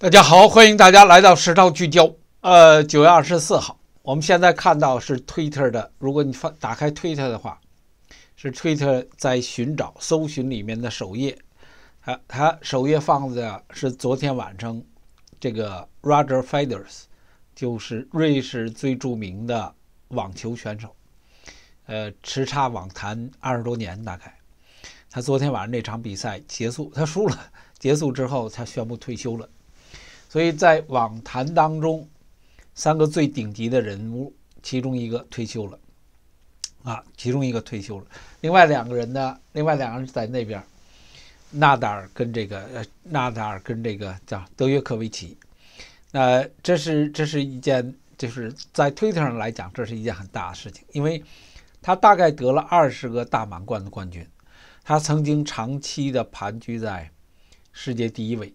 大家好，欢迎大家来到实操聚焦。呃，九月二十四号，我们现在看到是 Twitter 的，如果你发打开 Twitter 的话，是 Twitter 在寻找搜寻里面的首页，它它首页放的是昨天晚上这个 Roger Federer，就是瑞士最著名的网球选手，呃，叱咤网坛二十多年大概，他昨天晚上那场比赛结束，他输了，结束之后他宣布退休了。所以在网坛当中，三个最顶级的人物，其中一个退休了，啊，其中一个退休了。另外两个人呢？另外两个人在那边，纳达尔跟这个呃，纳达尔跟这个叫德约科维奇。那这是这是一件，就是在推特上来讲，这是一件很大的事情，因为他大概得了二十个大满贯的冠军，他曾经长期的盘踞在世界第一位。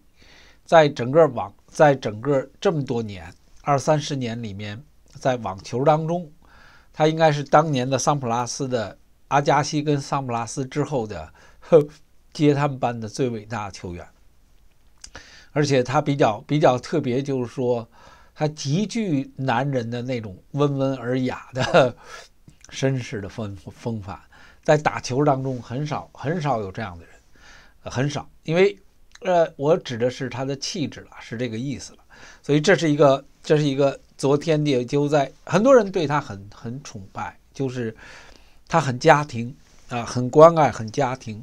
在整个网，在整个这么多年二三十年里面，在网球当中，他应该是当年的桑普拉斯的阿加西跟桑普拉斯之后的接他们班的最伟大的球员。而且他比较比较特别，就是说他极具男人的那种温文尔雅的绅士的风风范，在打球当中很少很少有这样的人，很少，因为。呃，我指的是他的气质了，是这个意思了。所以这是一个，这是一个昨天也就在很多人对他很很崇拜，就是他很家庭啊，很关爱，很家庭，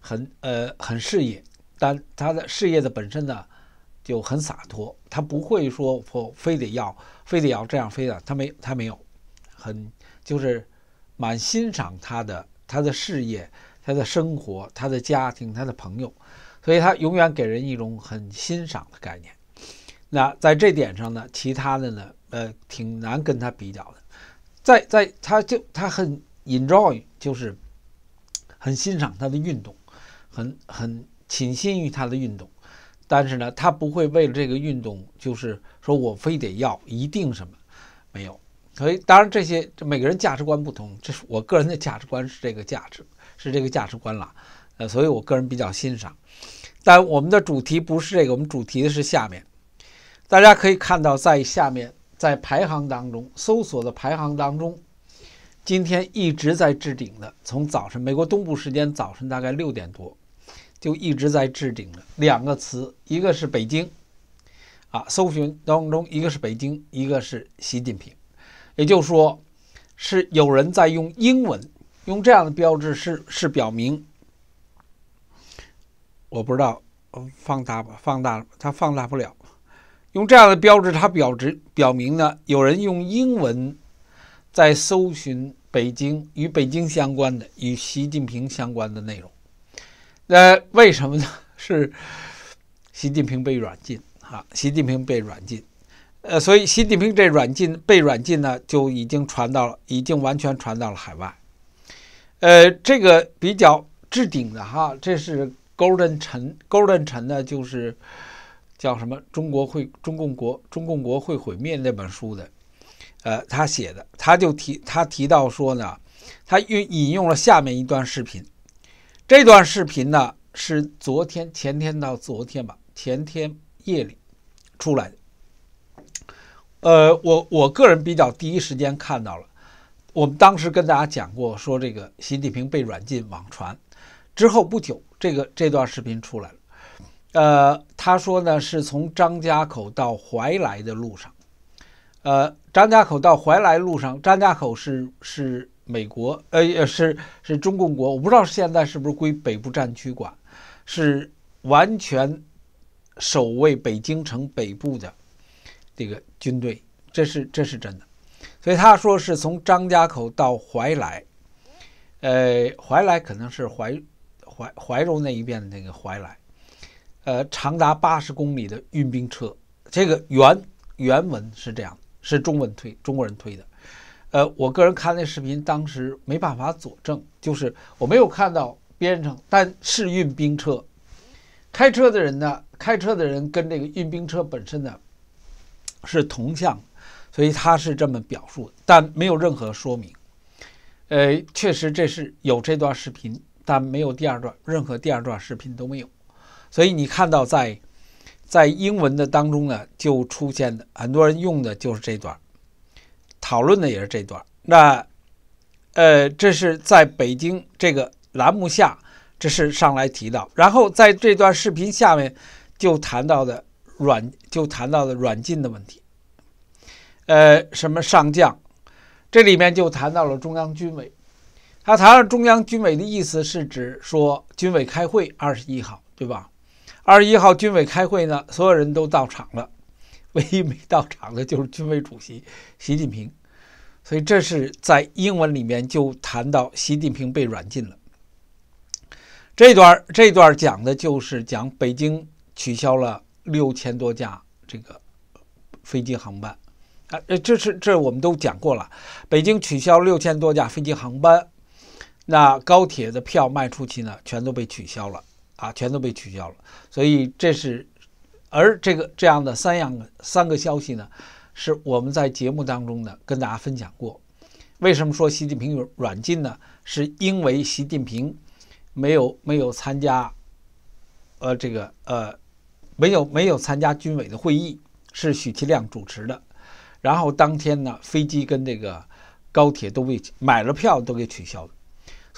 很呃很事业。但他的事业的本身呢就很洒脱，他不会说我非得要非得要这样非得他没他没有，很就是蛮欣赏他的他的事业、他的生活、他的家庭、他的朋友。所以他永远给人一种很欣赏的概念。那在这点上呢，其他的呢，呃，挺难跟他比较的。在在，他就他很 enjoy，就是很欣赏他的运动，很很倾心于他的运动。但是呢，他不会为了这个运动，就是说我非得要一定什么，没有。所以当然这些每个人价值观不同，这是我个人的价值观是这个价值，是这个价值观了。呃，所以我个人比较欣赏，但我们的主题不是这个，我们主题的是下面。大家可以看到，在下面，在排行当中，搜索的排行当中，今天一直在置顶的，从早晨美国东部时间早晨大概六点多，就一直在置顶的两个词，一个是北京，啊，搜寻当中一个是北京，一个是习近平，也就是说，是有人在用英文用这样的标志，是是表明。我不知道，放大吧，放大，它放大不了。用这样的标志，它表示表明呢，有人用英文在搜寻北京与北京相关的、与习近平相关的内容。那为什么呢？是习近平被软禁啊？习近平被软禁，呃，所以习近平这软禁被软禁呢，就已经传到了，已经完全传到了海外。呃，这个比较置顶的哈，这是。Golden 陈，Golden 陈呢，就是叫什么？中国会，中共国，中共国会毁灭那本书的，呃，他写的，他就提，他提到说呢，他引引用了下面一段视频，这段视频呢是昨天、前天到昨天吧，前天夜里出来的，呃，我我个人比较第一时间看到了，我们当时跟大家讲过，说这个习近平被软禁网传。之后不久，这个这段视频出来了。呃，他说呢，是从张家口到怀来的路上。呃，张家口到怀来路上，张家口是是美国，呃，是是中共国，我不知道现在是不是归北部战区管，是完全守卫北京城北部的这个军队，这是这是真的。所以他说是从张家口到怀来，呃，怀来可能是怀。怀怀柔那一边的那个怀来，呃，长达八十公里的运兵车，这个原原文是这样，是中文推，中国人推的。呃，我个人看那视频，当时没办法佐证，就是我没有看到边上，但是运兵车，开车的人呢，开车的人跟这个运兵车本身呢是同向，所以他是这么表述，但没有任何说明。呃，确实这是有这段视频。但没有第二段，任何第二段视频都没有，所以你看到在在英文的当中呢，就出现的很多人用的就是这段，讨论的也是这段。那，呃，这是在北京这个栏目下，这是上来提到，然后在这段视频下面就谈到的软，就谈到的软禁的问题。呃，什么上将？这里面就谈到了中央军委。他谈了中央军委的意思是指说军委开会二十一号，对吧？二十一号军委开会呢，所有人都到场了，唯一没到场的就是军委主席习近平。所以这是在英文里面就谈到习近平被软禁了。这段这段讲的就是讲北京取消了六千多架这个飞机航班。啊，这是这我们都讲过了。北京取消六千多架飞机航班，那高铁的票卖出去呢，全都被取消了啊，全都被取消了。所以这是，而这个这样的三样三个消息呢，是我们在节目当中呢跟大家分享过。为什么说习近平有软禁呢？是因为习近平没有没有参加，呃，这个呃，没有没有参加军委的会议，是许其亮主持的。然后当天呢，飞机跟这个高铁都被买了票都给取消了，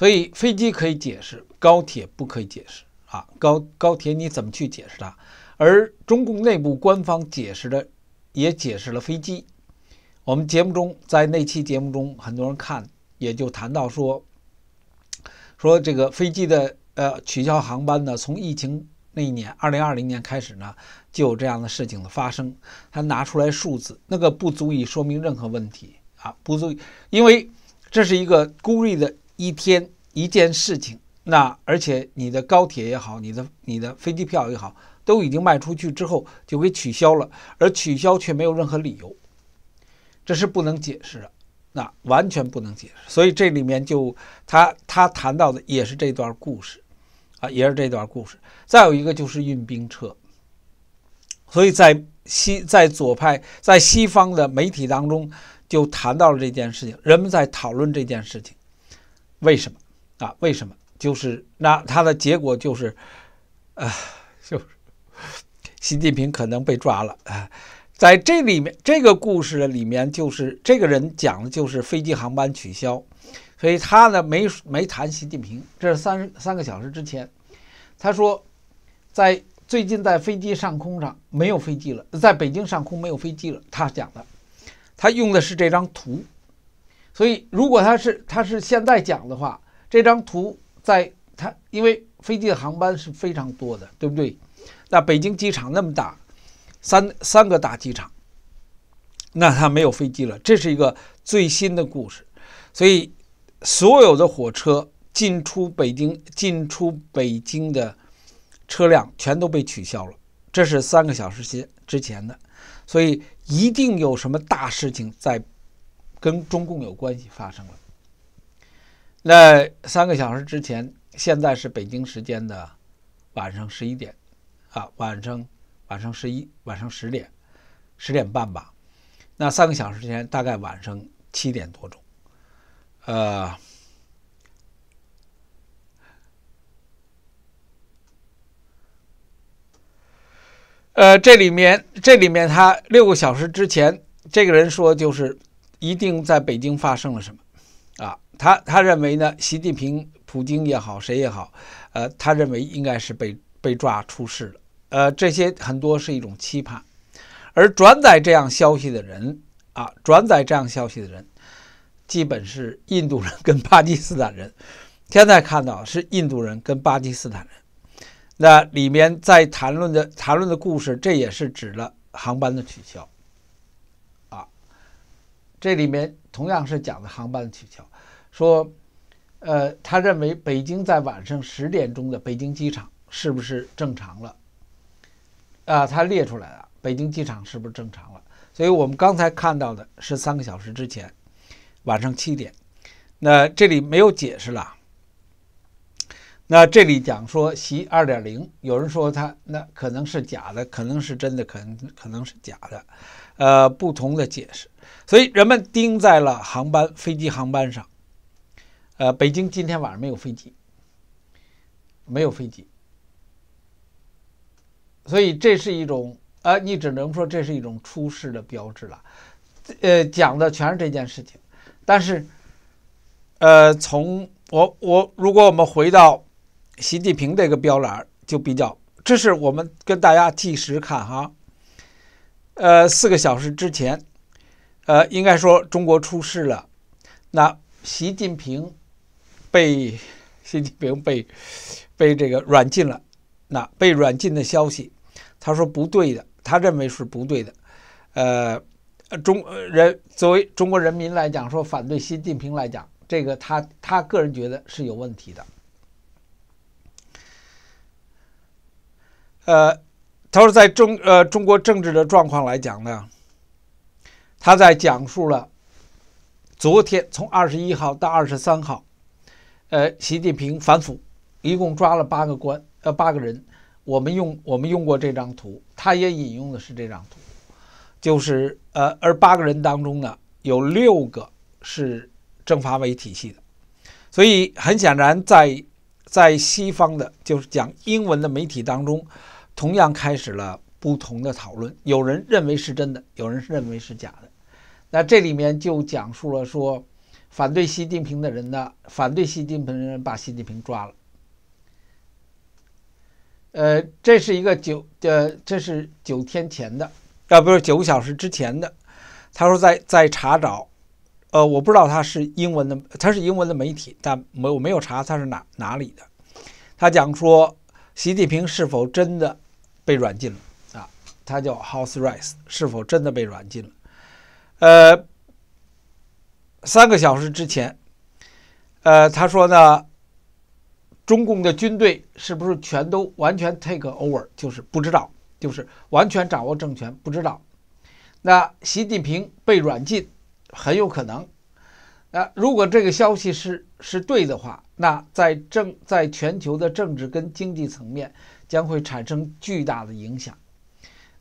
所以飞机可以解释，高铁不可以解释啊。高高铁你怎么去解释它？而中共内部官方解释的也解释了飞机。我们节目中在那期节目中，很多人看也就谈到说，说这个飞机的呃取消航班呢，从疫情那一年二零二零年开始呢。就有这样的事情的发生，他拿出来数字，那个不足以说明任何问题啊，不足以，因为这是一个孤立的一天一件事情。那而且你的高铁也好，你的你的飞机票也好，都已经卖出去之后就给取消了，而取消却没有任何理由，这是不能解释的，那完全不能解释。所以这里面就他他谈到的也是这段故事啊，也是这段故事。再有一个就是运兵车。所以在西在左派在西方的媒体当中就谈到了这件事情，人们在讨论这件事情，为什么啊？为什么？就是那它的结果就是，啊，就是习近平可能被抓了啊。在这里面这个故事里面，就是这个人讲的就是飞机航班取消，所以他呢没没谈习近平。这是三三个小时之前，他说在。最近在飞机上空上没有飞机了，在北京上空没有飞机了。他讲的，他用的是这张图，所以如果他是他是现在讲的话，这张图在他因为飞机的航班是非常多的，对不对？那北京机场那么大，三三个大机场，那他没有飞机了。这是一个最新的故事，所以所有的火车进出北京进出北京的。车辆全都被取消了，这是三个小时前之前的，所以一定有什么大事情在跟中共有关系发生了。那三个小时之前，现在是北京时间的晚上十一点，啊，晚上晚上十一晚上十点十点半吧。那三个小时之前，大概晚上七点多钟，呃。呃，这里面这里面他六个小时之前，这个人说就是一定在北京发生了什么，啊，他他认为呢，习近平、普京也好，谁也好，呃，他认为应该是被被抓出事了，呃，这些很多是一种期盼，而转载这样消息的人啊，转载这样消息的人，基本是印度人跟巴基斯坦人，现在看到是印度人跟巴基斯坦人。那里面在谈论的谈论的故事，这也是指了航班的取消，这里面同样是讲的航班取消，说，呃，他认为北京在晚上十点钟的北京机场是不是正常了？啊，他列出来了，北京机场是不是正常了？所以我们刚才看到的是三个小时之前，晚上七点，那这里没有解释了。那这里讲说习二点零，有人说他那可能是假的，可能是真的，可能可能是假的，呃，不同的解释，所以人们盯在了航班飞机航班上，呃，北京今天晚上没有飞机，没有飞机，所以这是一种，呃，你只能说这是一种出事的标志了。呃，讲的全是这件事情，但是，呃，从我我如果我们回到习近平这个标栏，就比较，这是我们跟大家计时看哈。呃，四个小时之前，呃，应该说中国出事了，那习近平被习近平被被这个软禁了，那被软禁的消息，他说不对的，他认为是不对的，呃。中人作为中国人民来讲，说反对习近平来讲，这个他他个人觉得是有问题的。呃，他说在中呃中国政治的状况来讲呢，他在讲述了昨天从二十一号到二十三号，呃，习近平反腐，一共抓了八个官呃八个人，我们用我们用过这张图，他也引用的是这张图。就是呃，而八个人当中呢，有六个是政法委体系的，所以很显然，在在西方的，就是讲英文的媒体当中，同样开始了不同的讨论。有人认为是真的，有人认为是假的。那这里面就讲述了说，反对习近平的人呢，反对习近平的人把习近平抓了。呃，这是一个九呃，这是九天前的。要不是九个小时之前的，他说在在查找，呃，我不知道他是英文的，他是英文的媒体，但没我没有查他是哪哪里的。他讲说，习近平是否真的被软禁了啊？他叫 House Arrest，是否真的被软禁了？呃，三个小时之前，呃，他说呢，中共的军队是不是全都完全 take over？就是不知道。就是完全掌握政权，不知道。那习近平被软禁，很有可能。那如果这个消息是是对的话，那在政在全球的政治跟经济层面将会产生巨大的影响。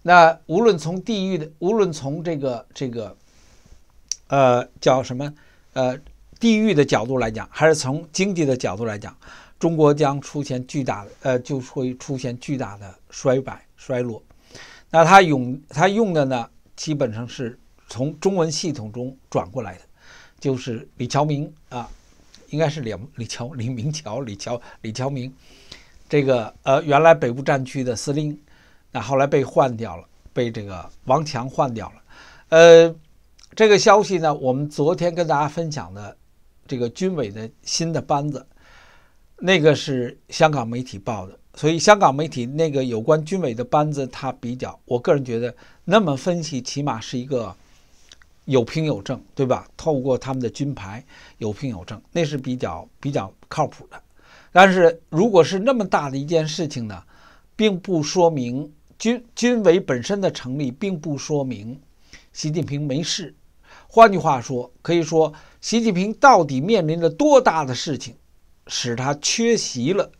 那无论从地域的，无论从这个这个，呃，叫什么呃地域的角度来讲，还是从经济的角度来讲，中国将出现巨大的呃，就会出现巨大的衰败。衰落，那他用他用的呢，基本上是从中文系统中转过来的，就是李桥明啊，应该是李李桥李明桥李桥李桥明，这个呃原来北部战区的司令，那后来被换掉了，被这个王强换掉了，呃，这个消息呢，我们昨天跟大家分享的这个军委的新的班子，那个是香港媒体报的。所以，香港媒体那个有关军委的班子，他比较，我个人觉得那么分析，起码是一个有凭有证，对吧？透过他们的军牌有凭有证，那是比较比较靠谱的。但是，如果是那么大的一件事情呢，并不说明军军委本身的成立，并不说明习近平没事。换句话说，可以说，习近平到底面临着多大的事情，使他缺席了？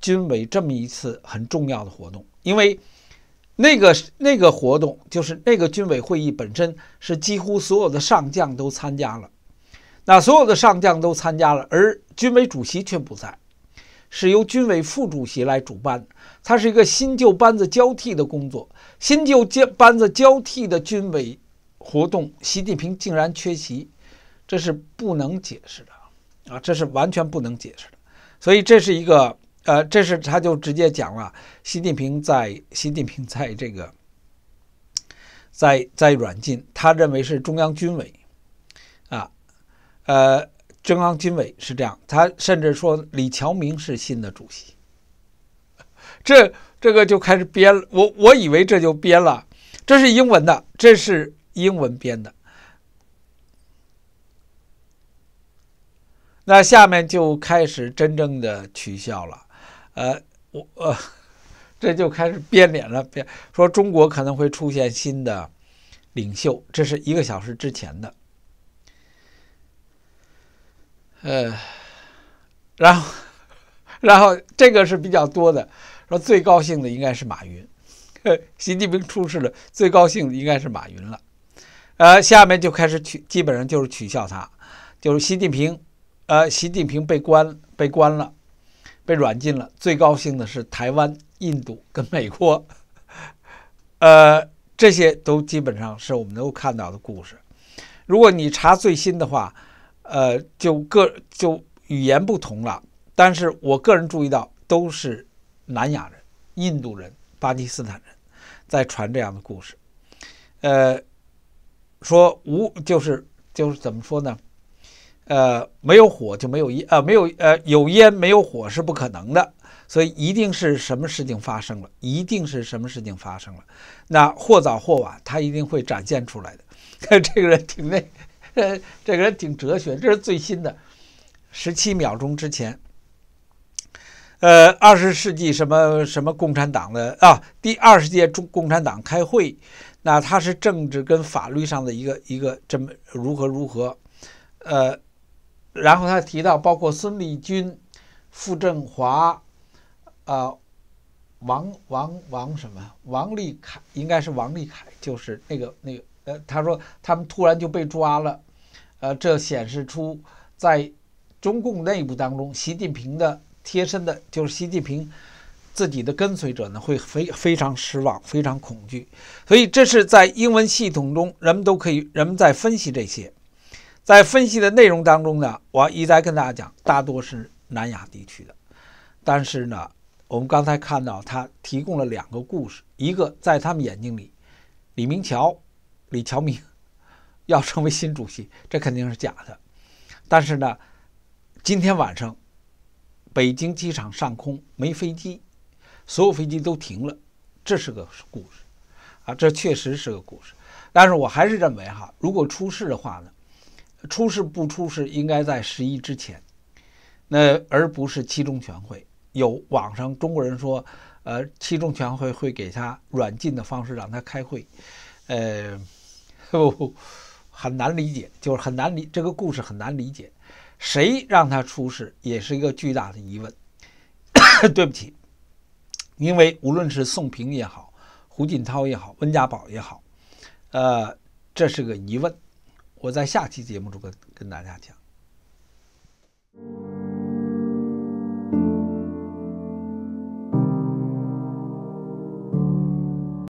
军委这么一次很重要的活动，因为那个那个活动就是那个军委会议本身是几乎所有的上将都参加了，那所有的上将都参加了，而军委主席却不在，是由军委副主席来主办，它是一个新旧班子交替的工作，新旧交班子交替的军委活动，习近平竟然缺席，这是不能解释的啊，这是完全不能解释的，所以这是一个。呃，这是他就直接讲了，习近平在习近平在这个在在软禁，他认为是中央军委啊，呃，中央军委是这样，他甚至说李乔明是新的主席，这这个就开始编了，我我以为这就编了，这是英文的，这是英文编的。那下面就开始真正的取笑了。呃，我呃，这就开始变脸了，变说中国可能会出现新的领袖，这是一个小时之前的。呃，然后，然后这个是比较多的，说最高兴的应该是马云，习近平出事了，最高兴的应该是马云了。呃，下面就开始取，基本上就是取笑他，就是习近平，呃，习近平被关被关了。被软禁了，最高兴的是台湾、印度跟美国，呃，这些都基本上是我们能够看到的故事。如果你查最新的话，呃，就个就语言不同了。但是我个人注意到，都是南亚人、印度人、巴基斯坦人在传这样的故事。呃，说无就是就是怎么说呢？呃，没有火就没有烟，呃，没有呃有烟没有火是不可能的。所以一定是什么事情发生了，一定是什么事情发生了，那或早或晚，他一定会展现出来的。这个人挺那，呃，这个人挺哲学。这是最新的，十七秒钟之前。呃，二十世纪什么什么共产党的啊，第二十届中共产党开会，那他是政治跟法律上的一个一个这么如何如何，呃，然后他提到包括孙立军、傅政华。啊，王王王什么？王立凯应该是王立凯，就是那个那个呃，他说他们突然就被抓了，呃，这显示出在中共内部当中，习近平的贴身的，就是习近平自己的跟随者呢，会非非常失望，非常恐惧。所以这是在英文系统中，人们都可以，人们在分析这些，在分析的内容当中呢，我一再跟大家讲，大多是南亚地区的，但是呢。我们刚才看到，他提供了两个故事，一个在他们眼睛里，李明桥、李桥明要成为新主席，这肯定是假的。但是呢，今天晚上北京机场上空没飞机，所有飞机都停了，这是个故事啊，这确实是个故事。但是我还是认为哈，如果出事的话呢，出事不出事应该在十一之前，那而不是七中全会。有网上中国人说，呃，七中全会会给他软禁的方式让他开会，呃，就很难理解，就是很难理这个故事很难理解，谁让他出事也是一个巨大的疑问。对不起，因为无论是宋平也好，胡锦涛也好，温家宝也好，呃，这是个疑问，我在下期节目中跟跟大家讲。